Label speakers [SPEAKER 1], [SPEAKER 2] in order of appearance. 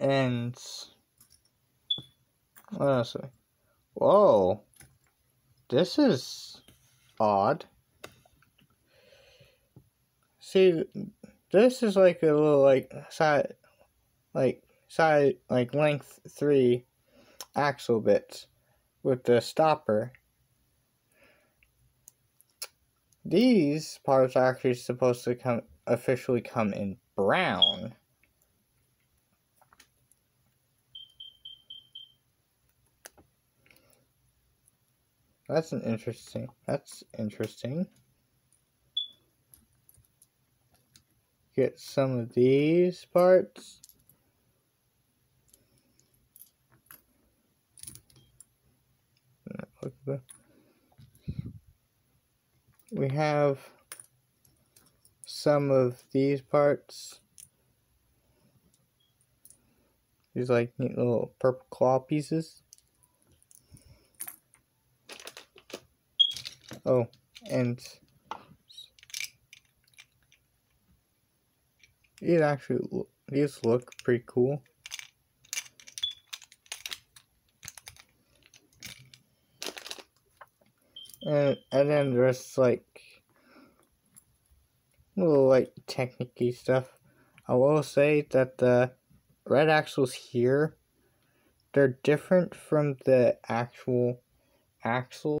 [SPEAKER 1] and what else? Whoa, this is odd. See, this is like a little like side, like side, like length three axle bits with the stopper. These parts are actually supposed to come officially come in brown. That's an interesting. That's interesting. Get some of these parts. We have some of these parts. These like neat little purple claw pieces. Oh, and it actually these look pretty cool. And and then there's like little like technicky stuff. I will say that the red axles here they're different from the actual axle